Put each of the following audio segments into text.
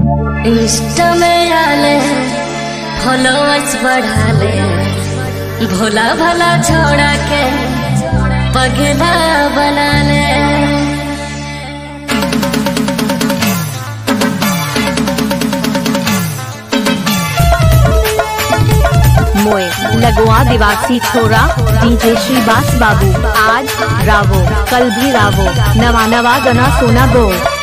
Insta में डाले followers बढ़ा ले भोला भला छोड़ा के पगला बना ले लगवा दिवासी छोरा, डीजे श्री बास बाबू। आज रावो, कल भी रावो। नवा नवा गना सोना गो।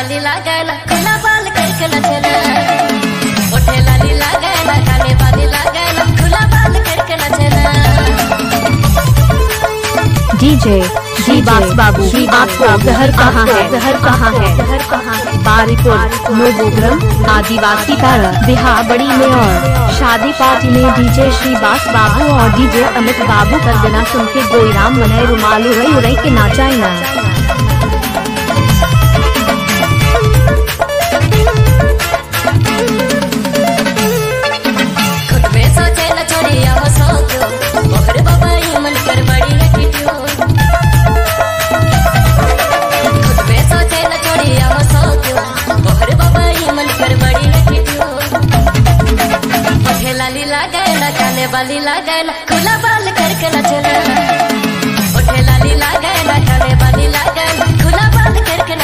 बाल करके नचना लाली काने बाल करके नचना डीजे श्री बास बाबू आपको घर कहाँ है? कहाँ है? कहाँ है? बारीपुर आदिवासी पारा बिहार बड़ी में और शादी पार्टी में डीजे श्री बास बाबू और डीजे अमित बाबू का गाना सुन के गोईराम मनाए रुमाल उड़ई उड़ई के नाचाई ना। लगाए ना खुला बाल करके नचना पठे लाली लगाए ना लगाए ना खुला बाल करके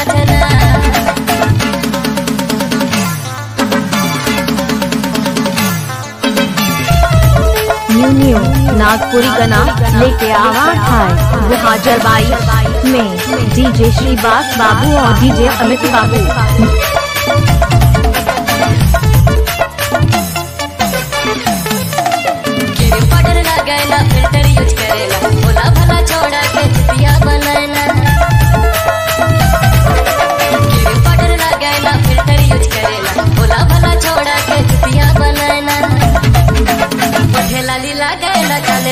न्यू न्यू, नागपुरी गना लेके आवा है वो हाजर बाई में, डीजे श्री बास बाबू और डीजे अमित बाबू।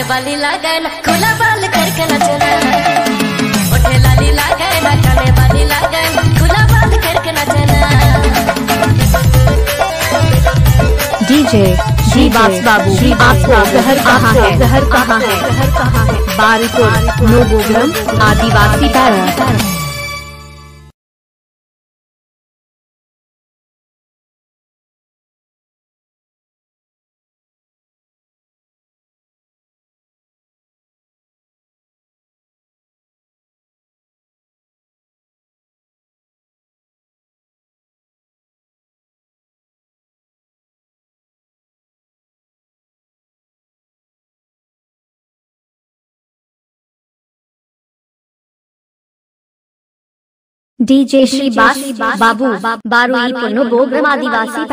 वाली लगाएला खुला बाल करके नचना। पठे लाली लगाएला काले वाली लगाएला खुला बाल करके डीजे श्री बास बाबू जहर कहाँ है? घर कहाँ है? घर कहाँ है? बारीपुर नोबोग्रम आदिवासी पारा। डीजे श्री बाबू बारूई पुनो बोग्रम आदिवासी